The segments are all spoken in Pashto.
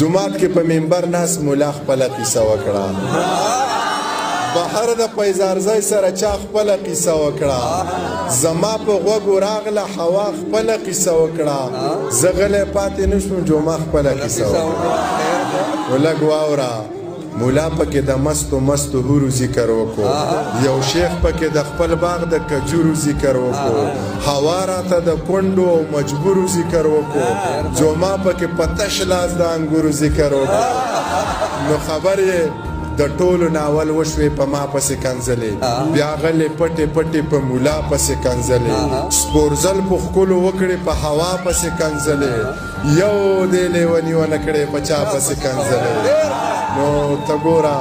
جمعات کې په منبر ناس مولا خپل قصه وکړه بهر د پیزارزی سره چا خپل قصه وکړه زما په غوږو راغله هوا خپل قصه وکړه زه غلی پاتې نشوم جمعه خپل قصه وکړه ولګ واوره مولا پکې د مستو مستو حورو ذکر وکړو یو شیخ پکې د خپل باغ د کجورو ذکر وکړو هوا راته د کونډو او مجبورو ذکر وکړو جمعه پکې په تش لاس د انګورو ذکر وکړو نو خبر یې د ټولو ناول وشوې په ما پسې کنځلې بیا غلې پټې پټې په مولا پسې کنځلې سپورزل په ښکلو وکړې په هوا پسې کنځلې یو دې لیونی ونه کړې په چا پسې کنځلې نو ته ګوره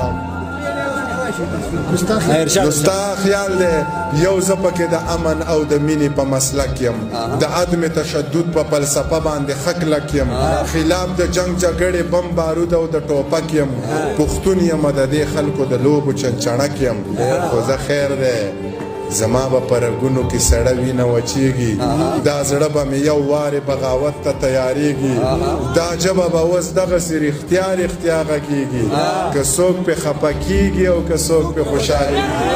نو ستا خیال دی یو زه پکې د امن او د مینې په مسلک یم د عدم تشدد په فلسفه باندې ښه کلک یم خلاف د جنګ جګړې بم بارود او د ټوپک یم پښتون یم د دې خلکو د لوبو چنچڼک یم خو زه خیر دی زما به په رګونو کې سړه وینه وچیږي دا زړه به مې یو وارې بغاوت ته تیارېږي دا ژبه به اوس دغسې رښتیا رښتیا غږېږي که څوک پې خفه کیږي او که څوک پې خوشحالېږي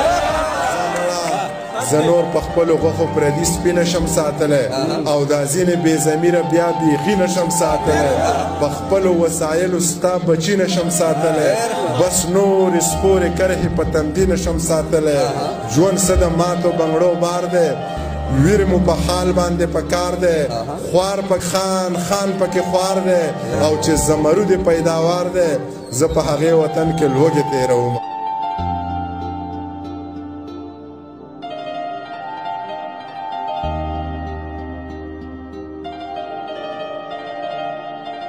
زه نور په خپلو غوښو پردي سپي نشم ساتلی او دا ځینې بې ضمیره بیا بیخي نشم ساتلی خپلو وسایلو ستا بچی نشم ساتلی بس نور سپورې کرښې په تندي نشم ساتلی ژوند څه د ماتو بنګړو بار دی ویر مو په حال باندې پکار دی خوار په خان خان پکې خوار دی او چې زمرود پیداوار دی زه په هغې وطن کې لوږې تېروم